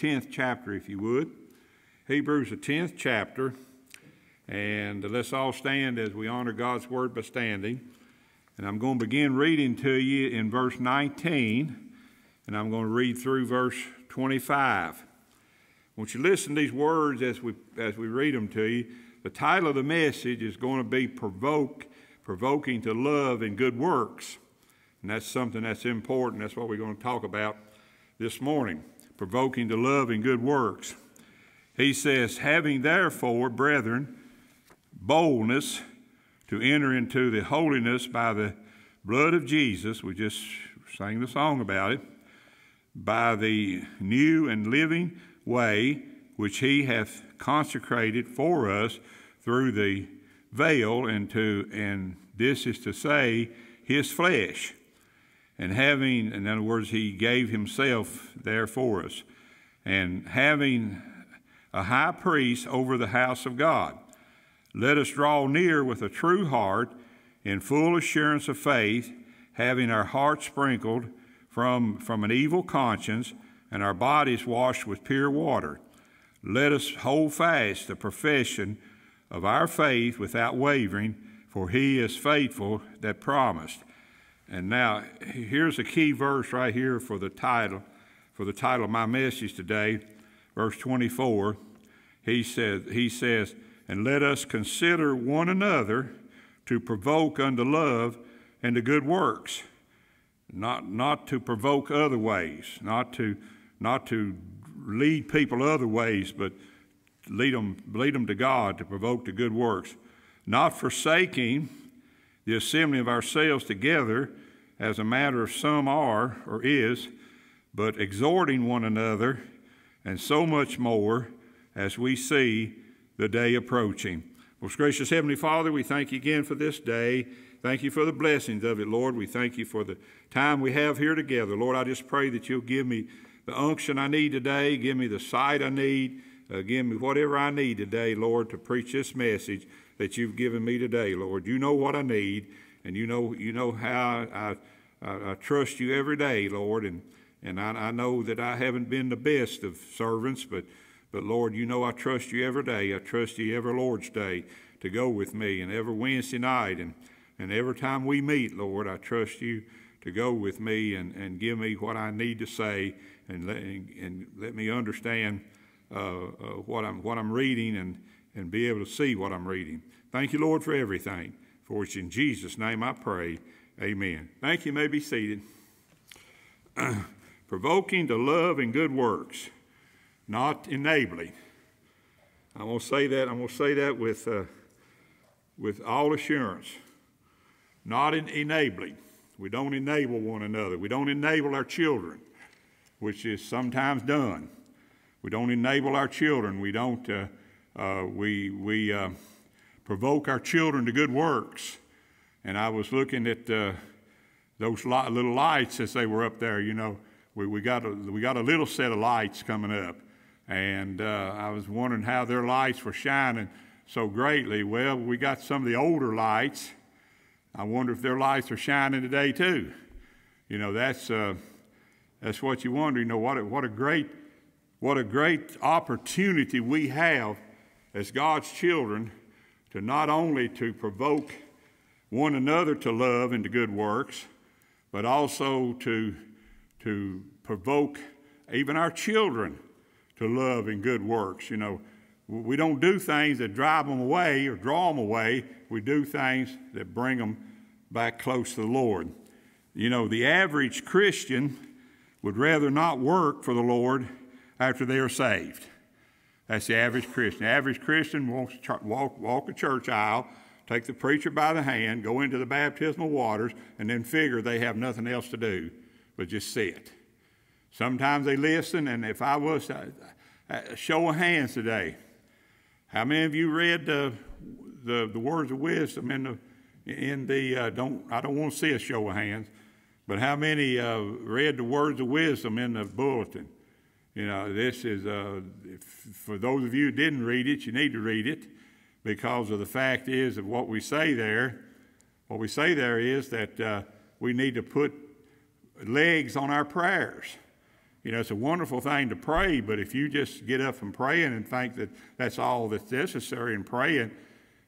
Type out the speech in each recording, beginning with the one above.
10th chapter, if you would. Hebrews, the 10th chapter. And let's all stand as we honor God's word by standing. And I'm going to begin reading to you in verse 19, and I'm going to read through verse 25. I want you listen to these words as we, as we read them to you. The title of the message is going to be Provoke, Provoking to Love and Good Works. And that's something that's important. That's what we're going to talk about this morning. Provoking to love and good works. He says, Having therefore, brethren, boldness to enter into the holiness by the blood of Jesus, we just sang the song about it, by the new and living way which he hath consecrated for us through the veil, and to and this is to say his flesh and having, in other words, he gave himself there for us, and having a high priest over the house of God, let us draw near with a true heart in full assurance of faith, having our hearts sprinkled from, from an evil conscience and our bodies washed with pure water. Let us hold fast the profession of our faith without wavering, for he is faithful that promised. And now here's a key verse right here for the title, for the title of my message today, verse 24. He says, he says, and let us consider one another to provoke unto love and to good works, not, not to provoke other ways, not to, not to lead people other ways, but lead them, lead them to God to provoke to good works, not forsaking the assembly of ourselves together, as a matter of some are or is, but exhorting one another, and so much more as we see the day approaching. Most gracious Heavenly Father, we thank you again for this day. Thank you for the blessings of it, Lord. We thank you for the time we have here together. Lord, I just pray that you'll give me the unction I need today, give me the sight I need, uh, give me whatever I need today, Lord, to preach this message that you've given me today, Lord. You know what I need, and you know you know how I, I, I trust you every day, Lord, and and I, I, know that I haven't been the best of servants, but but Lord, you know I trust you every day. I trust you every Lord's day to go with me, and every Wednesday night, and and every time we meet, Lord, I trust you to go with me and, and give me what I need to say, and let, and let me understand uh, uh, what I'm what I'm reading and and be able to see what I'm reading. Thank you, Lord, for everything. For it's in Jesus' name I pray. Amen. Thank you. you may be seated. Provoking to love and good works, not enabling. I'm going to say that. I'm going to say that with uh, with all assurance. Not in enabling. We don't enable one another. We don't enable our children, which is sometimes done. We don't enable our children. We don't. Uh, uh, we we uh, provoke our children to good works. And I was looking at uh, those little lights as they were up there. You know, we, we, got a, we got a little set of lights coming up. And uh, I was wondering how their lights were shining so greatly. Well, we got some of the older lights. I wonder if their lights are shining today too. You know, that's, uh, that's what you wonder. You know, what a, what a great what a great opportunity we have as God's children to not only to provoke one another to love and to good works, but also to, to provoke even our children to love and good works. You know, we don't do things that drive them away or draw them away. We do things that bring them back close to the Lord. You know, the average Christian would rather not work for the Lord after they are saved. That's the average Christian. The average Christian to walk, walk a church aisle, take the preacher by the hand, go into the baptismal waters, and then figure they have nothing else to do but just sit. Sometimes they listen, and if I was to uh, show of hands today, how many of you read the, the, the words of wisdom in the, in the uh, don't, I don't want to see a show of hands, but how many uh, read the words of wisdom in the bulletin? You know, this is, uh, for those of you who didn't read it, you need to read it because of the fact is of what we say there. What we say there is that uh, we need to put legs on our prayers. You know, it's a wonderful thing to pray, but if you just get up and praying and think that that's all that's necessary in praying,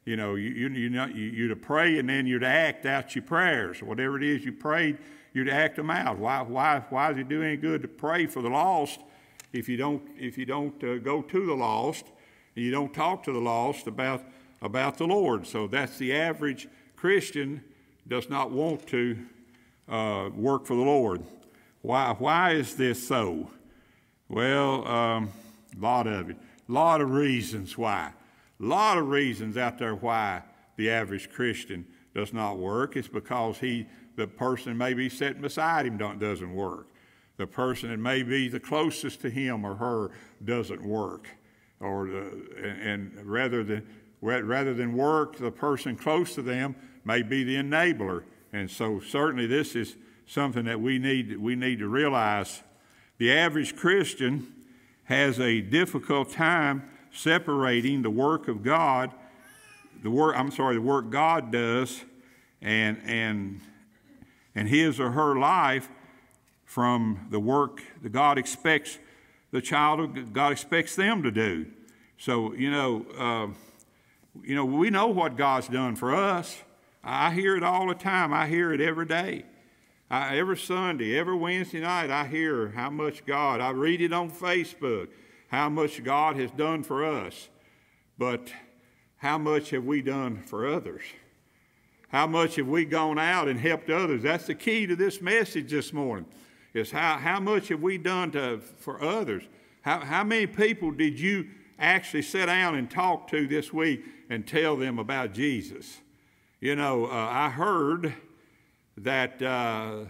you know, you, you, you, know, you, you to pray and then you'd act out your prayers. Whatever it is you prayed, you'd act them out. Why, why, why does it do any good to pray for the lost if you don't, if you don't uh, go to the lost and you don't talk to the lost about, about the Lord? So that's the average Christian does not want to uh, work for the Lord. Why, why is this so? Well, a um, lot of it. A lot of reasons why. A lot of reasons out there why the average Christian does not work. It's because he, the person maybe sitting beside him doesn't work. The person that may be the closest to him or her doesn't work. Or the, and rather than rather than work, the person close to them may be the enabler. And so certainly this is something that we need, we need to realize. The average Christian has a difficult time separating the work of God, the work, I'm sorry, the work God does, and, and, and his or her life from the work that God expects the child of God expects them to do. So, you know, uh, you know, we know what God's done for us. I hear it all the time. I hear it every day. I, every Sunday, every Wednesday night, I hear how much God, I read it on Facebook, how much God has done for us. But how much have we done for others? How much have we gone out and helped others? That's the key to this message this morning, is how, how much have we done to, for others? How, how many people did you actually sit down and talk to this week and tell them about Jesus? You know, uh, I heard that uh,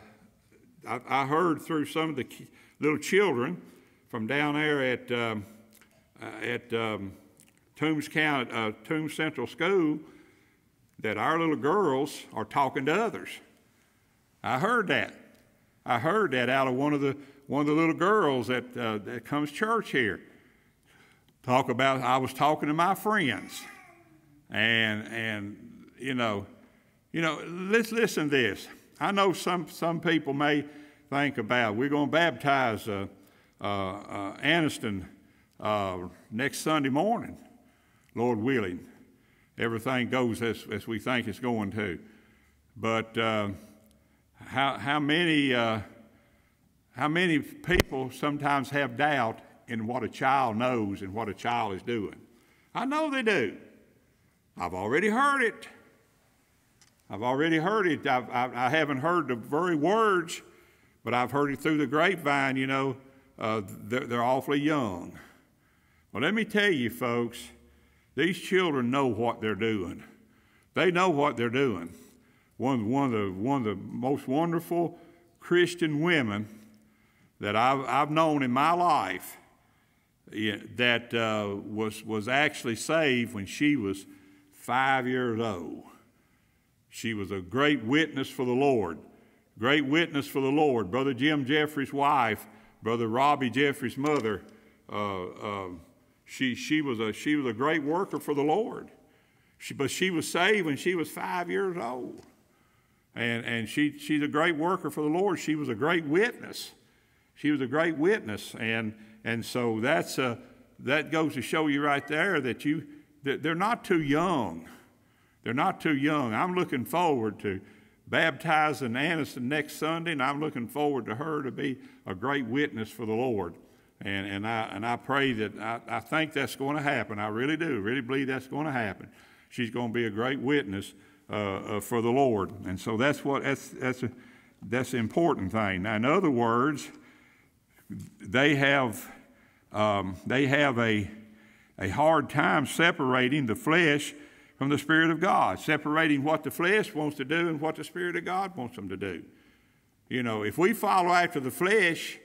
I, I, heard through some of the little children from down there at um, uh, at um, Toombs County, uh, Toombs Central School, that our little girls are talking to others. I heard that. I heard that out of one of the one of the little girls that uh, that comes church here. Talk about I was talking to my friends, and and you know, you know, let's listen to this. I know some, some people may think about, we're going to baptize uh, uh, uh, Aniston uh, next Sunday morning, Lord willing. Everything goes as, as we think it's going to. But uh, how, how, many, uh, how many people sometimes have doubt in what a child knows and what a child is doing? I know they do. I've already heard it. I've already heard it. I've, I, I haven't heard the very words, but I've heard it through the grapevine. You know, uh, they're, they're awfully young. Well, let me tell you, folks, these children know what they're doing. They know what they're doing. One, one, of, the, one of the most wonderful Christian women that I've, I've known in my life that uh, was, was actually saved when she was five years old. She was a great witness for the Lord. Great witness for the Lord. Brother Jim Jeffrey's wife, Brother Robbie Jeffrey's mother, uh, uh, she, she, was a, she was a great worker for the Lord. She, but she was saved when she was five years old. And, and she, she's a great worker for the Lord. She was a great witness. She was a great witness. And, and so that's a, that goes to show you right there that you, that they're not too young. They're not too young. I'm looking forward to baptizing Aniston next Sunday, and I'm looking forward to her to be a great witness for the Lord. And, and, I, and I pray that I, I think that's going to happen. I really do, really believe that's going to happen. She's going to be a great witness uh, uh, for the Lord. And so that's what that's that's a, that's the important thing. Now, in other words, they have um, they have a a hard time separating the flesh from the Spirit of God, separating what the flesh wants to do and what the Spirit of God wants them to do. You know, if we follow after the flesh,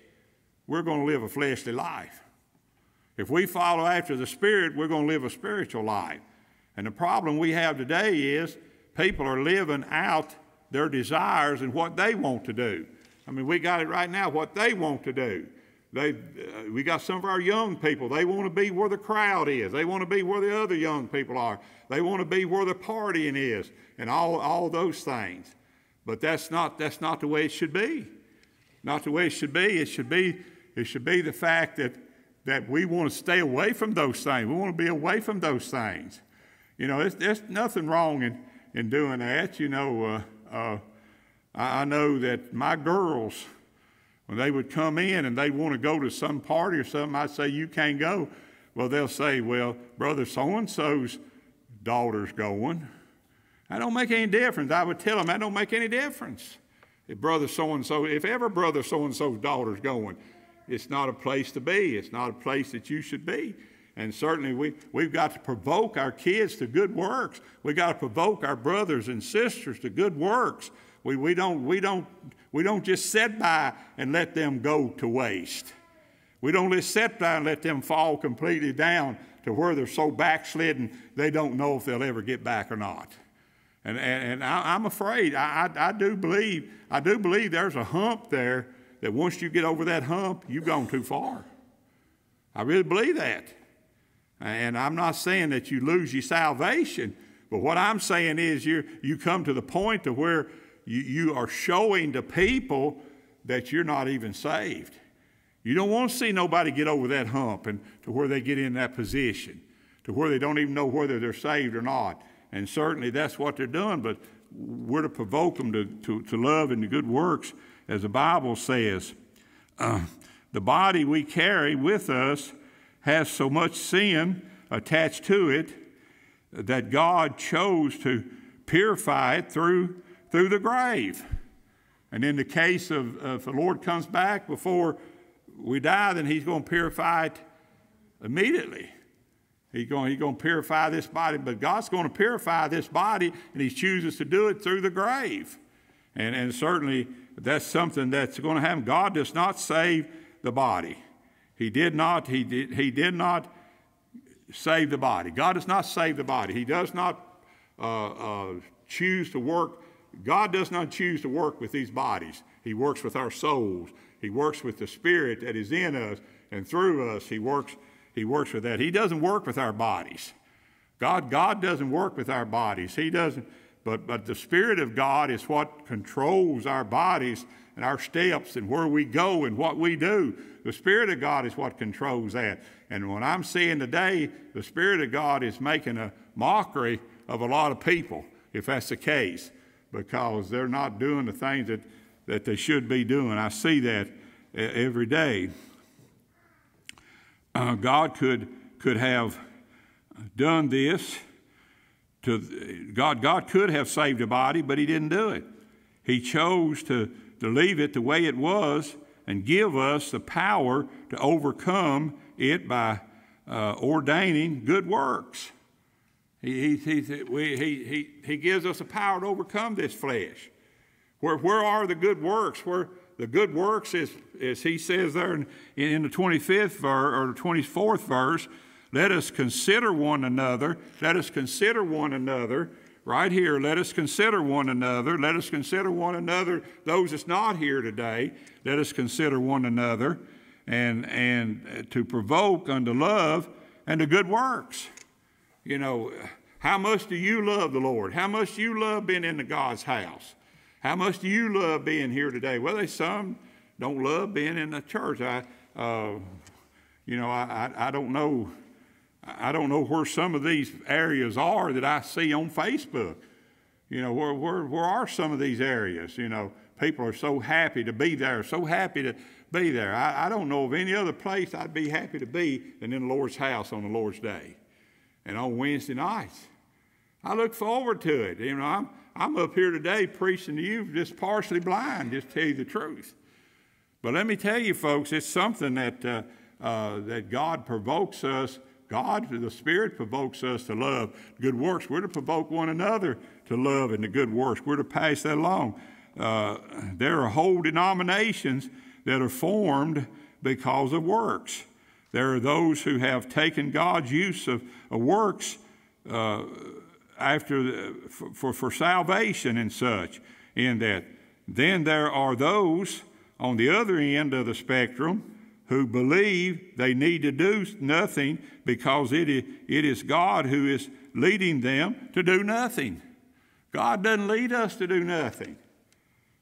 we're going to live a fleshly life. If we follow after the Spirit, we're going to live a spiritual life. And the problem we have today is people are living out their desires and what they want to do. I mean, we got it right now, what they want to do. They, uh, we got some of our young people. They want to be where the crowd is. They want to be where the other young people are. They want to be where the partying is, and all, all those things. But that's not that's not the way it should be. Not the way it should be. It should be It should be the fact that, that we want to stay away from those things. We want to be away from those things. You know, there's nothing wrong in, in doing that. You know, uh, uh, I, I know that my girls, when they would come in and they want to go to some party or something, I'd say, You can't go. Well, they'll say, Well, brother so and so's daughter's going. That don't make any difference. I would tell them that don't make any difference. If brother so and so, if ever brother so and so's daughter's going, it's not a place to be. It's not a place that you should be. And certainly we, we've got to provoke our kids to good works. We've got to provoke our brothers and sisters to good works. We, we, don't, we, don't, we don't just sit by and let them go to waste. We don't just sit by and let them fall completely down to where they're so backslidden they don't know if they'll ever get back or not. And, and, and I, am afraid, I, I, I, do believe, I do believe there's a hump there that once you get over that hump, you've gone too far. I really believe that. And I'm not saying that you lose your salvation, but what I'm saying is you you come to the point to where you, you are showing to people that you're not even saved. You don't want to see nobody get over that hump and to where they get in that position, to where they don't even know whether they're saved or not. And certainly that's what they're doing, but we're to provoke them to, to, to love and to good works, as the Bible says. Uh, the body we carry with us has so much sin attached to it that God chose to purify it through, through the grave. And in the case of if the Lord comes back before we die, then He's going to purify it immediately. He's going, he's going to purify this body, but God's going to purify this body, and He chooses to do it through the grave. And, and certainly that's something that's going to happen. God does not save the body. He did not, he did, he did not save the body. God does not save the body. He does not uh, uh, choose to work. God does not choose to work with these bodies. He works with our souls. He works with the spirit that is in us and through us. He works he works with that. He doesn't work with our bodies. God, God doesn't work with our bodies. He doesn't, but, but the Spirit of God is what controls our bodies and our steps and where we go and what we do. The Spirit of God is what controls that. And what I'm seeing today, the Spirit of God is making a mockery of a lot of people, if that's the case, because they're not doing the things that, that they should be doing. I see that every day uh, God could, could have done this. To, God, God could have saved a body, but He didn't do it. He chose to, to leave it the way it was and give us the power to overcome it by uh, ordaining good works. He, he, he, we, he, he, he gives us the power to overcome this flesh. Where, where are the good works? Where, the good works, is, as he says there in, in the 25th verse or the 24th verse, let us consider one another. Let us consider one another. Right here, let us consider one another. Let us consider one another. Those that's not here today, let us consider one another and, and to provoke unto love and to good works. You know, how much do you love the Lord? How much do you love being in the God's house? How much do you love being here today? Well, there's some don't love being in the church. I, uh, you know, I, I, I don't know. I don't know where some of these areas are that I see on Facebook. You know, where, where, where are some of these areas? You know, people are so happy to be there, so happy to be there. I, I don't know of any other place I'd be happy to be than in the Lord's house on the Lord's day and on Wednesday nights. I look forward to it. You know, I'm, I'm up here today preaching to you just partially blind, just tell you the truth. But let me tell you, folks, it's something that, uh, uh, that God provokes us. God, the Spirit, provokes us to love good works. We're to provoke one another to love and the good works. We're to pass that along. Uh, there are whole denominations that are formed because of works. There are those who have taken God's use of, of works uh, after the, for, for, for salvation and such in that. Then there are those on the other end of the spectrum who believe they need to do nothing because it is, it is God who is leading them to do nothing. God doesn't lead us to do nothing.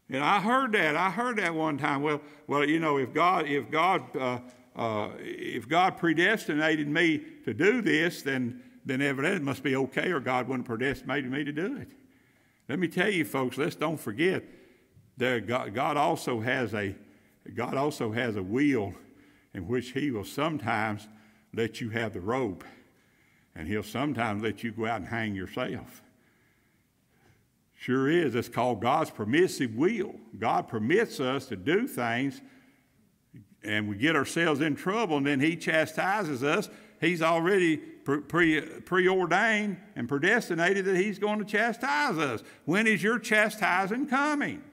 And I heard that. I heard that one time. Well, well, you know, if God, if God, uh, uh, if God predestinated me to do this, then then evidently it must be okay, or God wouldn't predestinate me to do it. Let me tell you, folks. Let's don't forget that God, God also has a God also has a wheel in which He will sometimes let you have the rope, and He'll sometimes let you go out and hang yourself. Sure is. It's called God's permissive will. God permits us to do things, and we get ourselves in trouble, and then He chastises us. He's already pre- preordained and predestinated that He's going to chastise us. When is your chastising coming?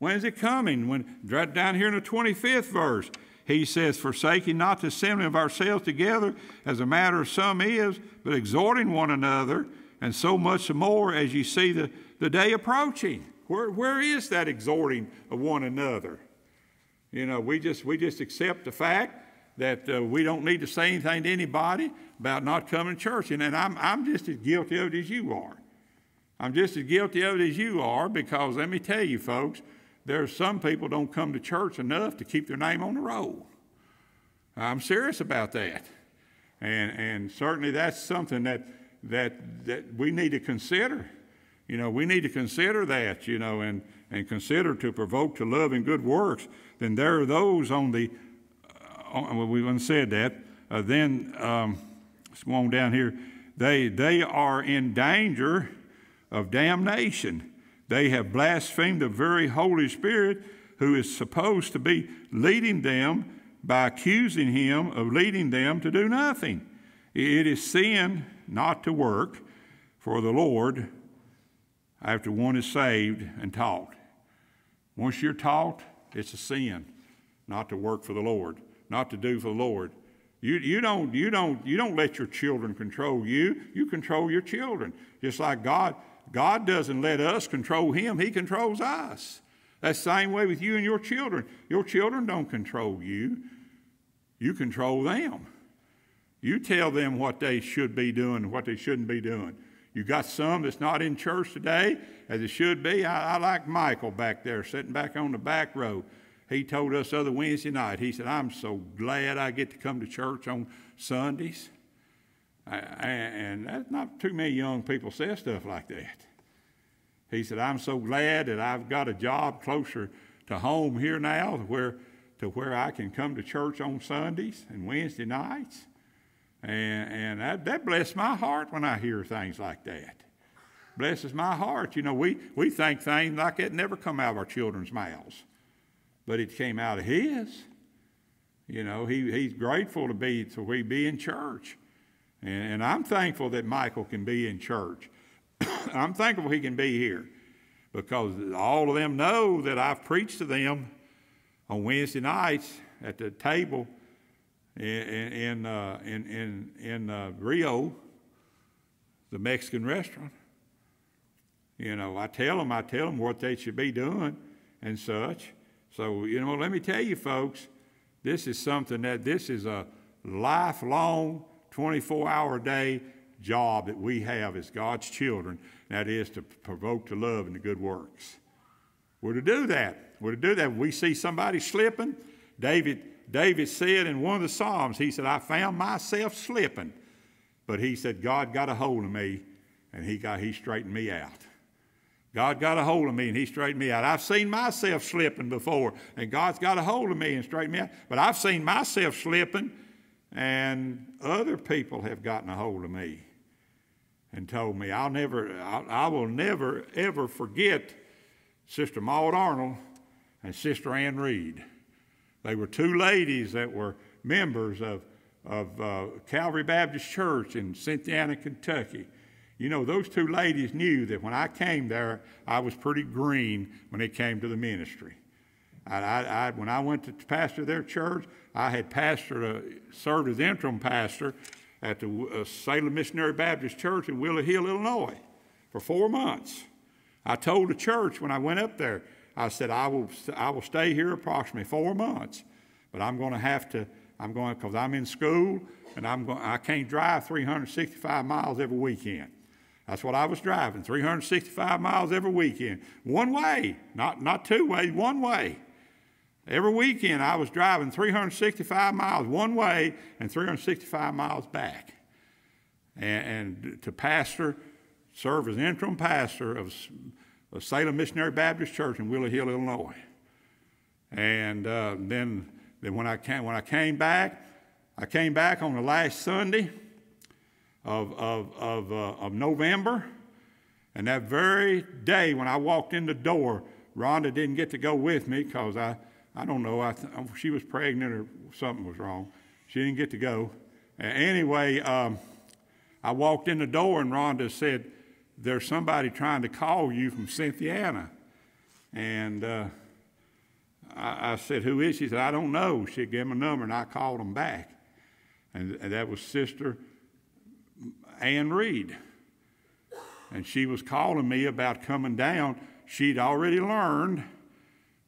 When is it coming? When right down here in the 25th verse, he says, Forsaking not the assembly of ourselves together, as a matter of some is, but exhorting one another, and so much the more as you see the, the day approaching. Where, where is that exhorting of one another? You know, we just, we just accept the fact that uh, we don't need to say anything to anybody about not coming to church. And, and I'm, I'm just as guilty of it as you are. I'm just as guilty of it as you are because let me tell you, folks, there's some people don't come to church enough to keep their name on the roll. I'm serious about that. And, and certainly that's something that, that, that we need to consider. You know, we need to consider that, you know, and, and consider to provoke to love and good works. Then there are those on the, uh, well, we haven't said that. Uh, then, um, let's go on down here. They, they are in danger of damnation they have blasphemed the very Holy Spirit who is supposed to be leading them by accusing him of leading them to do nothing. It is sin not to work for the Lord after one is saved and taught. Once you're taught, it's a sin not to work for the Lord, not to do for the Lord. You, you, don't, you, don't, you don't let your children control you, you control your children. Just like God, God doesn't let us control Him, He controls us. That's the same way with you and your children. Your children don't control you, you control them. You tell them what they should be doing and what they shouldn't be doing. You got some that's not in church today as it should be. I, I like Michael back there sitting back on the back row. He told us other Wednesday night, he said, I'm so glad I get to come to church on Sundays and that's not too many young people say stuff like that. He said, I'm so glad that I've got a job closer to home here now where, to where I can come to church on Sundays and Wednesday nights. And, and that, that blesses my heart when I hear things like that. Blesses my heart. You know, we, we think things like that never come out of our children's mouths, but it came out of his. You know, he, he's grateful to be to we be in church. And, and I'm thankful that Michael can be in church. I'm thankful he can be here because all of them know that I've preached to them on Wednesday nights at the table in, in, uh, in, in, in uh, Rio, the Mexican restaurant. You know, I tell them, I tell them what they should be doing and such. So, you know, let me tell you, folks, this is something that this is a lifelong 24 hour day job that we have as God's children, that is to provoke to love and to good works. We're to do that. We're to do that. We see somebody slipping, David, David said in one of the Psalms, he said, I found myself slipping. But he said, God got a hold of me and he, got, he straightened me out. God got a hold of me and he straightened me out. I've seen myself slipping before, and God's got a hold of me and straightened me out. But I've seen myself slipping and other people have gotten a hold of me and told me I'll never, I, I will never ever forget Sister Maud Arnold and Sister Ann Reed. They were two ladies that were members of, of uh, Calvary Baptist Church in Cynthiana, Kentucky. You know, those two ladies knew that when I came there, I was pretty green when it came to the ministry. I, I, when I went to pastor their church, I had pastored, a, served as interim pastor at the uh, Salem Missionary Baptist Church in Willow Hill, Illinois, for four months. I told the church when I went up there, I said, I will, I will stay here approximately four months, but I'm going to have to, I'm going, because I'm in school and I'm going, I can't drive 365 miles every weekend. That's what I was driving, 365 miles every weekend. One way, not, not two ways, one way. Every weekend I was driving 365 miles one way and 365 miles back. And, and to pastor, serve as interim pastor of, of Salem Missionary Baptist Church in Willow Hill, Illinois. And uh, then, then when, I came, when I came back, I came back on the last Sunday of, of, of, uh, of November. And that very day when I walked in the door, Rhonda didn't get to go with me because I, I don't know, I th- she was pregnant or something was wrong. She didn't get to go. anyway, um, I walked in the door and Rhonda said, There's somebody trying to call you from Cynthiana. And uh, I, I, said, Who is she? She said, I don't know. She gave me a number and I called them back. And, and that was Sister Ann Reed. And she was calling me about coming down. She'd already learned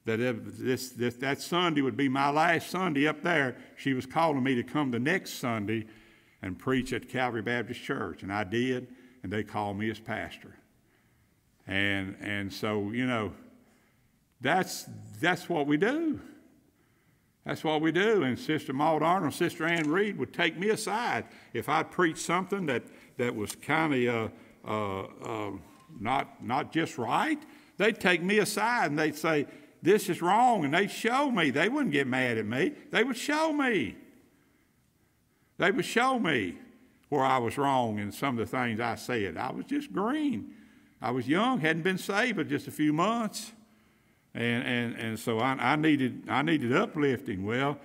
that this, this, that Sunday would be my last Sunday up there. She was calling me to come the next Sunday and preach at Calvary Baptist Church. And I did, and they called me as pastor. And, and so, you know, that's, that's what we do. That's what we do. And Sister Maud Arnold, Sister Ann Reed would take me aside if I preached something that, that was kind of uh, uh, uh, not, not just right. They'd take me aside and they'd say, This is wrong. And they'd show me. They wouldn't get mad at me, they would show me. They would show me where I was wrong in some of the things I said. I was just green. I was young, hadn't been saved but just a few months. And, and, and so I, I, needed, I needed uplifting. Well,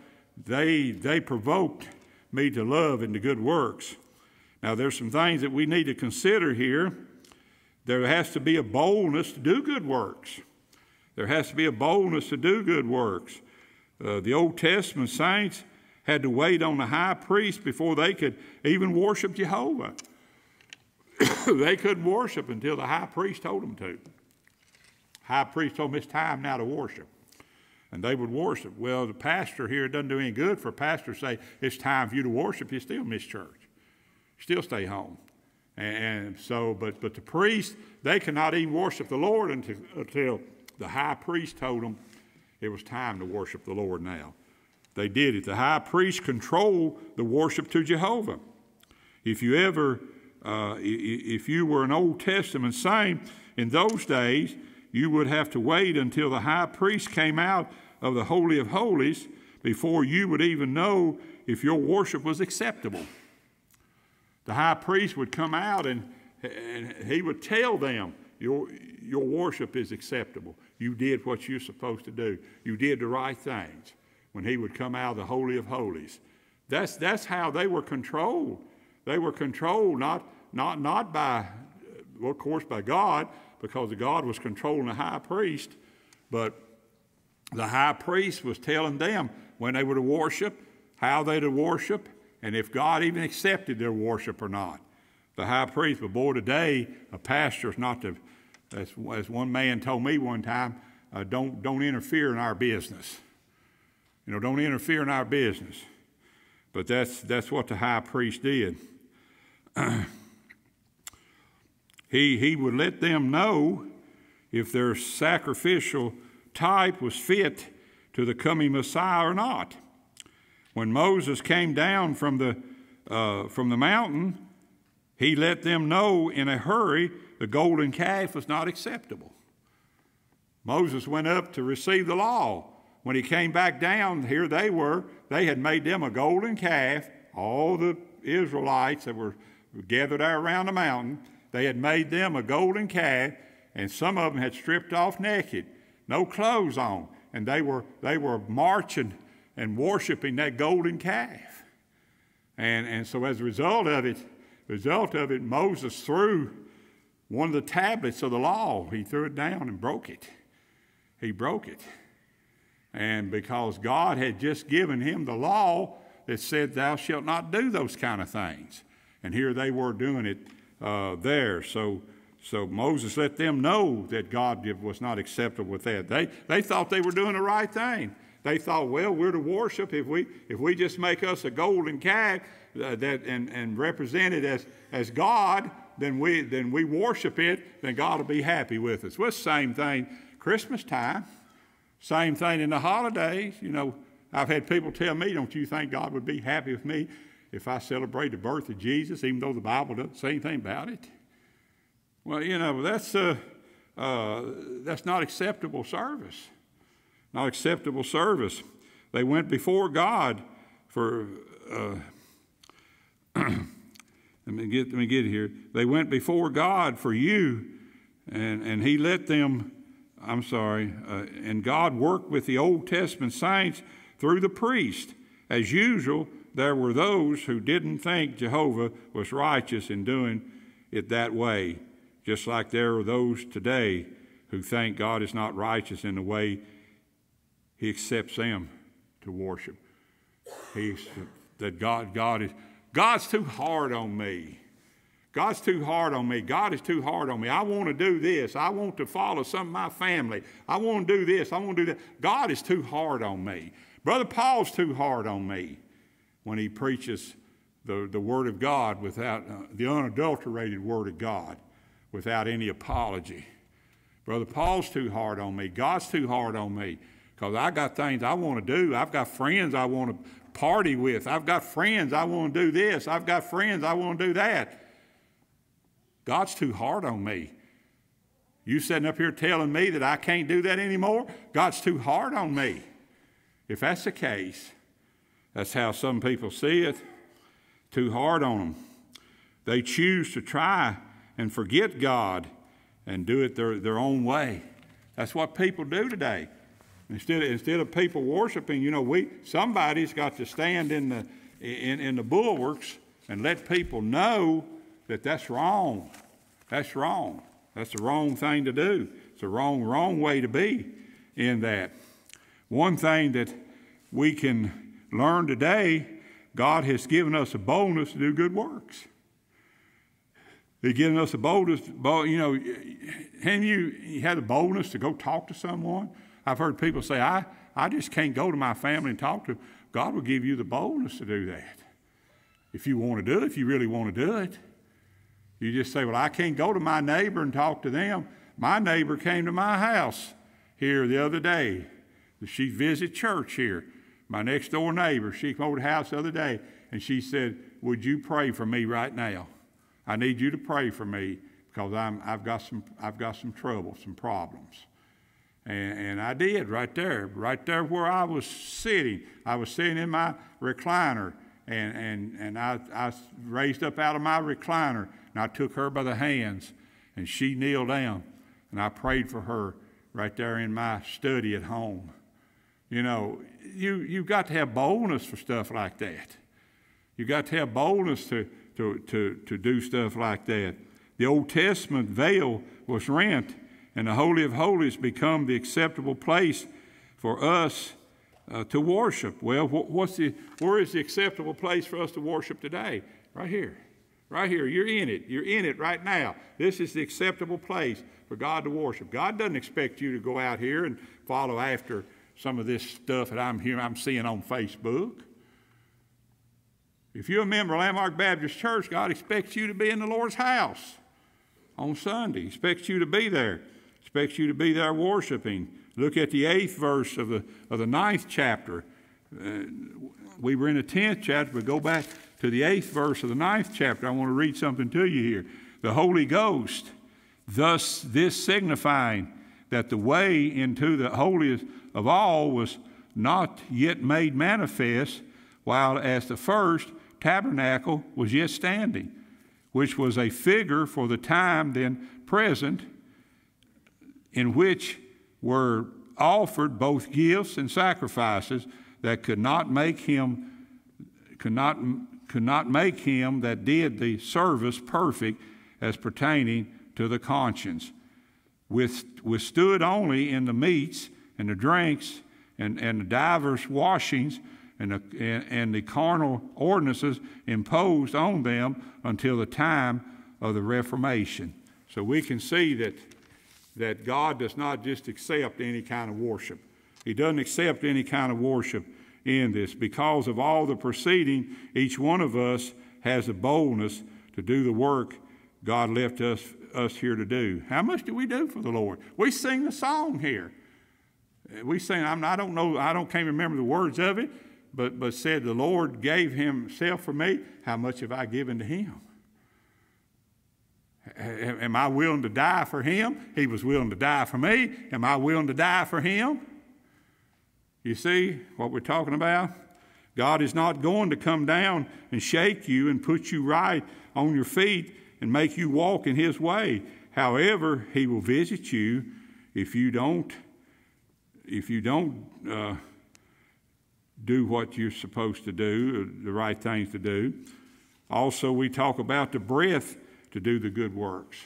they, they provoked me to love and to good works. Now, there's some things that we need to consider here. There has to be a boldness to do good works. There has to be a boldness to do good works. Uh, the Old Testament saints had to wait on the high priest before they could even worship Jehovah. they couldn't worship until the high priest told them to. High priest told them it's time now to worship. And they would worship. Well, the pastor here doesn't do any good for a pastor to say it's time for you to worship. You still miss church. You Still stay home. And, and so, but, but the priest, they cannot even worship the Lord until, until the high priest told them it was time to worship the Lord now. They did it. The high priest controlled the worship to Jehovah. If you ever, uh, if you were an Old Testament saint in those days, you would have to wait until the high priest came out of the Holy of Holies before you would even know if your worship was acceptable. The high priest would come out and, and he would tell them, your, your worship is acceptable. You did what you're supposed to do. You did the right things when he would come out of the Holy of Holies. That's, that's how they were controlled. They were controlled not, not, not by, well, of course, by God, because God was controlling the high priest, but the high priest was telling them when they were to worship, how they to worship, and if God even accepted their worship or not. The high priest, but boy, today, a pastor is not to, as, as one man told me one time, uh, don't, don't interfere in our business. You know, don't interfere in our business. But that's, that's what the high priest did. he, he would let them know if their sacrificial type was fit to the coming Messiah or not. When Moses came down from the, uh, from the mountain, he let them know in a hurry the golden calf was not acceptable. Moses went up to receive the law. When he came back down, here they were. They had made them a golden calf. All the Israelites that were gathered there around the mountain, they had made them a golden calf, and some of them had stripped off naked, no clothes on, and they were they were marching and worshiping that golden calf. And, and so as a result of it, result of it, Moses threw one of the tablets of the law. He threw it down and broke it. He broke it. And because God had just given him the law that said, Thou shalt not do those kind of things. And here they were doing it uh, there. So, so Moses let them know that God was not acceptable with that. They, they thought they were doing the right thing. They thought, well, we're to worship if we, if we just make us a golden calf uh, that, and, and represent it as, as God, then we, then we worship it, then God will be happy with us. Well, same thing Christmas time, same thing in the holidays. You know, I've had people tell me, don't you think God would be happy with me if I celebrate the birth of Jesus, even though the Bible doesn't say anything about it? Well, you know, that's, uh, uh, that's not acceptable service. Not acceptable service. They went before God for. Uh, let me get let me get here. They went before God for you, and and He let them. I'm sorry, uh, and God worked with the Old Testament saints through the priest. As usual, there were those who didn't think Jehovah was righteous in doing it that way, just like there are those today who think God is not righteous in the way He accepts them to worship. He, that God, God is God's too hard on me. God's too hard on me. God is too hard on me. I want to do this. I want to follow some of my family. I want to do this. I want to do that. God is too hard on me. Brother Paul's too hard on me when he preaches the, the Word of God without uh, the unadulterated Word of God without any apology. Brother Paul's too hard on me. God's too hard on me because I got things I want to do. I've got friends I want to party with. I've got friends, I want to do this. I've got friends, I want to do that. God's too hard on me. You sitting up here telling me that I can't do that anymore? God's too hard on me. If that's the case, that's how some people see it. Too hard on them. They choose to try and forget God and do it their, their own way. That's what people do today. Instead of, instead of people worshiping, you know, we somebody's got to stand in the in, in the bulwarks and let people know that that's wrong. That's wrong. That's the wrong thing to do. It's the wrong, wrong way to be in that. One thing that we can learn today, God has given us a boldness to do good works. He's given us a boldness, you know, have you had a boldness to go talk to someone? I've heard people say, I, I just can't go to my family and talk to them. God will give you the boldness to do that. If you want to do it, if you really want to do it. You just say, Well, I can't go to my neighbor and talk to them. My neighbor came to my house here the other day. She visited church here. My next door neighbor, she came over to the house the other day and she said, Would you pray for me right now? I need you to pray for me because I'm, I've, got some, I've got some trouble, some problems. And, and, I did right there, right there where I was sitting. I was sitting in my recliner, and, and, and I, I raised up out of my recliner, and I took her by the hands, and she kneeled down, and I prayed for her right there in my study at home. You know, you, you've got to have boldness for stuff like that. You've got to have boldness to, to, to, to do stuff like that. The Old Testament veil was rent and the Holy of Holies become the acceptable place for us uh, to worship. Well, what's the, where is the acceptable place for us to worship today? Right here. Right here. You're in it. You're in it right now. This is the acceptable place for God to worship. God doesn't expect you to go out here and follow after some of this stuff that I'm here I'm seeing on Facebook. If you're a member of Landmark Baptist Church, God expects you to be in the Lord's house on Sunday. He expects you to be there expects you to be there worshiping. Look at the eighth verse of the, of the ninth chapter. Uh, we were in the tenth chapter, but go back to the eighth verse of the ninth chapter. I want to read something to you here. The Holy Ghost, thus this signifying that the way into the holiest of all was not yet made manifest, while as the first tabernacle was yet standing, which was a figure for the time then present in which were offered both gifts and sacrifices that could not make him could not, could not make him that did the service perfect as pertaining to the conscience with, withstood only in the meats and the drinks and, and the divers washings and the, and, and the carnal ordinances imposed on them until the time of the Reformation. So we can see that that God does not just accept any kind of worship. He doesn't accept any kind of worship in this. Because of all the preceding, each one of us has the boldness to do the work God left us, us here to do. How much do we do for the Lord? We sing the song here. We sing, I'm, I don't know, I don't can't remember the words of it, but, but said, The Lord gave himself for me. How much have I given to him? Am I willing to die for him? He was willing to die for me. Am I willing to die for him? You see what we're talking about? God is not going to come down and shake you and put you right on your feet and make you walk in His way. However, He will visit you if you don't if you don't uh, do what you're supposed to do, the right things to do. Also, we talk about the breath to do the good works.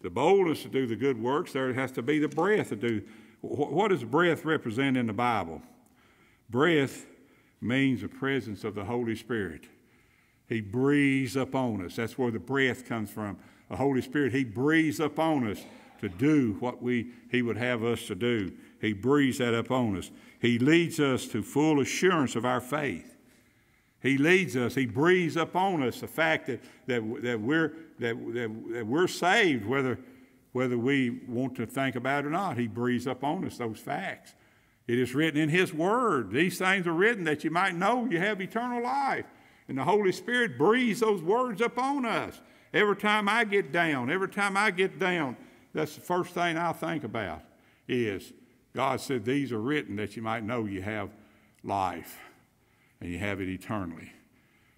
The boldness to do the good works, there has to be the breath to do. What does breath represent in the Bible? Breath means the presence of the Holy Spirit. He breathes upon us. That's where the breath comes from. The Holy Spirit, He breathes upon us to do what we, He would have us to do. He breathes that upon us. He leads us to full assurance of our faith. He leads us. He breathes upon us the fact that, that, that, we're, that, that, that we're saved, whether, whether we want to think about it or not. He breathes upon us those facts. It is written in His Word. These things are written that you might know you have eternal life. And the Holy Spirit breathes those words upon us. Every time I get down, every time I get down, that's the first thing I think about is God said, These are written that you might know you have life and you have it eternally.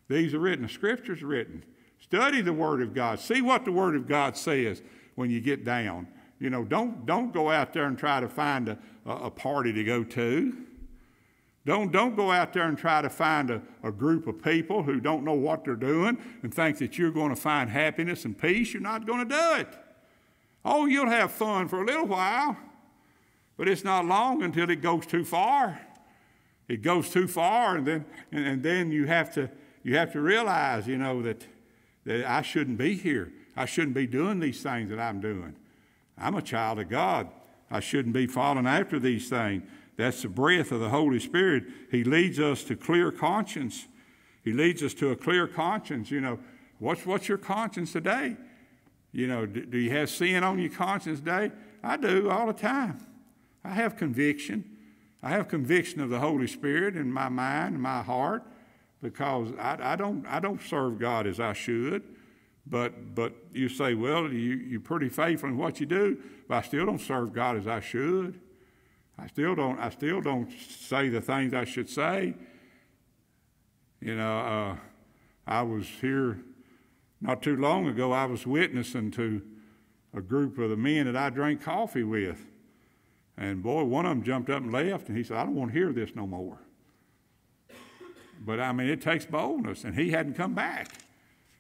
These are written, the scripture's are written. Study the Word of God. See what the Word of God says when you get down. You know, don't, don't go out there and try to find a, a party to go to. Don't, don't go out there and try to find a, a group of people who don't know what they're doing and think that you're going to find happiness and peace. You're not going to do it. Oh, you'll have fun for a little while, but it's not long until it goes too far. It goes too far, and then, and, and then you, have to, you have to realize, you know, that, that I shouldn't be here. I shouldn't be doing these things that I'm doing. I'm a child of God. I shouldn't be following after these things. That's the breath of the Holy Spirit. He leads us to clear conscience. He leads us to a clear conscience. You know, what's, what's your conscience today? You know, do, do you have sin on your conscience today? I do all the time. I have conviction. I have conviction of the Holy Spirit in my mind and my heart because I, I, don't, I don't serve God as I should. But, but you say, well, you, you're pretty faithful in what you do, but I still don't serve God as I should. I still don't, I still don't say the things I should say. You know, uh, I was here not too long ago, I was witnessing to a group of the men that I drank coffee with. And boy, one of them jumped up and left, and he said, I don't want to hear this no more. But I mean, it takes boldness, and he hadn't come back.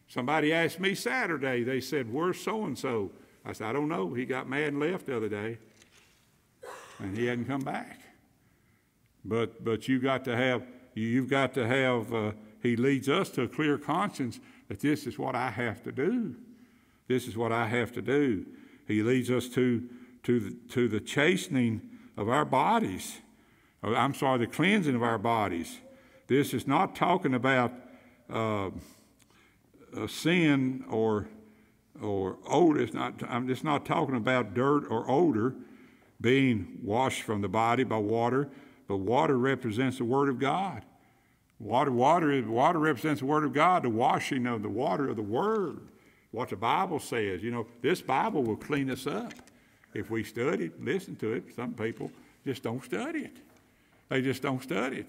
Somebody asked me Saturday, they said, Where's so and so? I said, I don't know. He got mad and left the other day, and he hadn't come back. But, but you got to have, you've got to have, uh, he leads us to a clear conscience that this is what I have to do. This is what I have to do. He leads us to, to, the, to the chastening of our bodies. I'm sorry, the cleansing of our bodies. This is not talking about. Uh, sin or or odor. It's not, I'm just not talking about dirt or odor being washed from the body by water, but water represents the Word of God. Water, water, water represents the Word of God, the washing of the water of the Word. What the Bible says. You know, this Bible will clean us up if we study it, listen to it. Some people just don't study it. They just don't study it.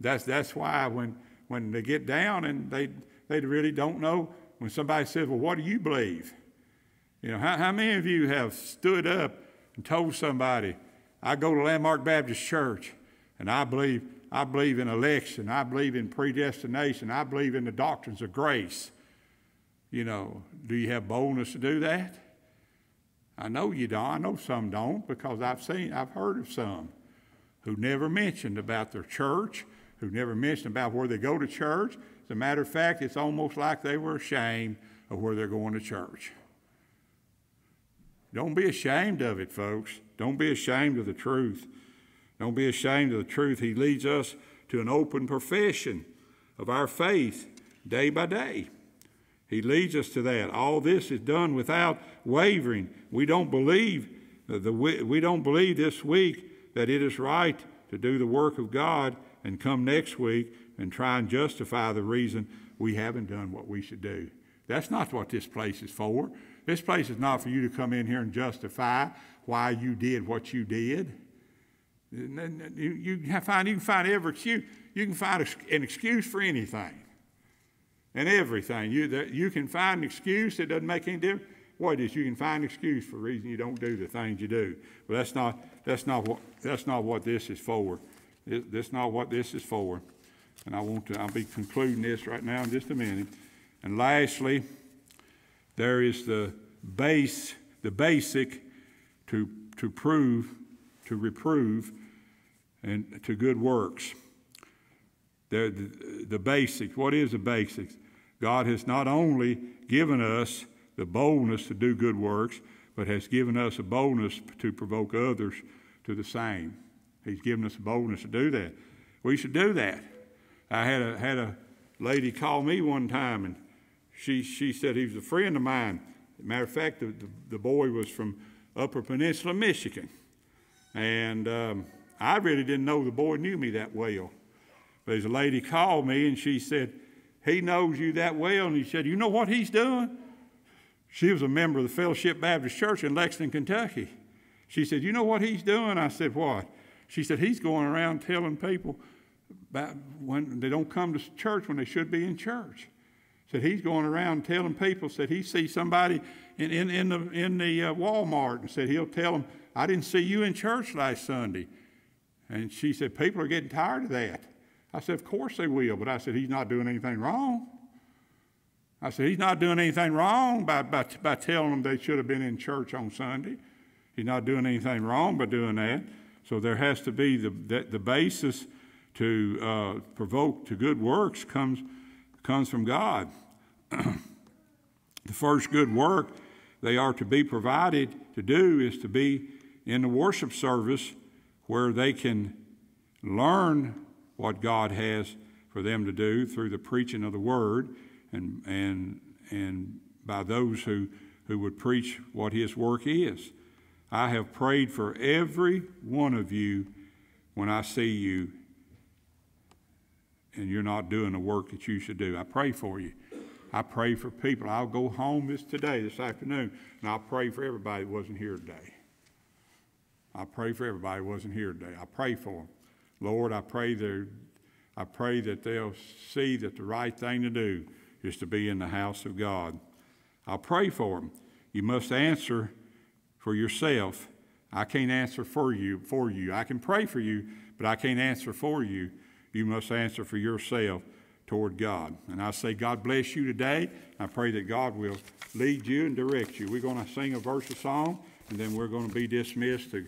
That's, that's why when, when they get down and they they really don't know. When somebody says, Well, what do you believe? You know, how, how many of you have stood up and told somebody, I go to Landmark Baptist Church and I believe, I believe in election, I believe in predestination, I believe in the doctrines of grace. You know, do you have boldness to do that? I know you don't. I know some don't because I've seen, I've heard of some who never mentioned about their church, who never mentioned about where they go to church, as a matter of fact, it's almost like they were ashamed of where they're going to church. Don't be ashamed of it, folks. Don't be ashamed of the truth. Don't be ashamed of the truth. He leads us to an open profession of our faith day by day. He leads us to that. All this is done without wavering. We don't believe the, we don't believe this week that it is right to do the work of God and come next week and try and justify the reason we haven't done what we should do. That's not what this place is for. This place is not for you to come in here and justify why you did what you did. You, can find, you can find every excuse. You can find an excuse for anything and everything. You, you can find an excuse that doesn't make any difference. What is you can find an excuse for the reason you don't do the things you do. But that's not that's not what that's not what this is for. This, that's not what this is for. And I want to I'll be concluding this right now in just a minute. And lastly, there is the base, the basic to to prove, to reprove, and to good works. The, the, the basics. What is the basics? God has not only given us the boldness to do good works, but has given us a boldness to provoke others to the same. He's given us a boldness to do that. We should do that. I had a, had a lady call me one time, and she, she said he was a friend of mine. Matter of fact, the, the, the boy was from Upper Peninsula, Michigan. And um, I really didn't know the boy knew me that well. But as a lady called me, and she said, He knows you that well. And he said, You know what he's doing? She was a member of the Fellowship Baptist Church in Lexington, Kentucky. She said, You know what he's doing? I said, What? She said, He's going around telling people about when they don't come to church when they should be in church. Said he's going around telling people, said he sees somebody in, in, in the, in the uh, Walmart and said he'll tell them, I didn't see you in church last Sunday. And she said, People are getting tired of that. I said, Of course they will. But I said, He's not doing anything wrong. I said, He's not doing anything wrong by, by, by telling them they should have been in church on Sunday. He's not doing anything wrong by doing that. So there has to be the, the, the basis to uh, provoke to good works comes, comes from God. the first good work they are to be provided to do is to be in the worship service where they can learn what God has for them to do through the preaching of the word and, and, and by those who, who would preach what his work is. I have prayed for every one of you when I see you and you're not doing the work that you should do. I pray for you. I pray for people. I'll go home this today, this afternoon, and I'll pray for everybody that wasn't here today. I pray for everybody that wasn't here today. I pray for them. Lord, I pray that I pray that they'll see that the right thing to do is to be in the house of God. I'll pray for them. You must answer for yourself. I can't answer for you for you. I can pray for you, but I can't answer for you. You must answer for yourself toward God. And I say, God bless you today. I pray that God will lead you and direct you. We're going to sing a verse of song, and then we're going to be dismissed to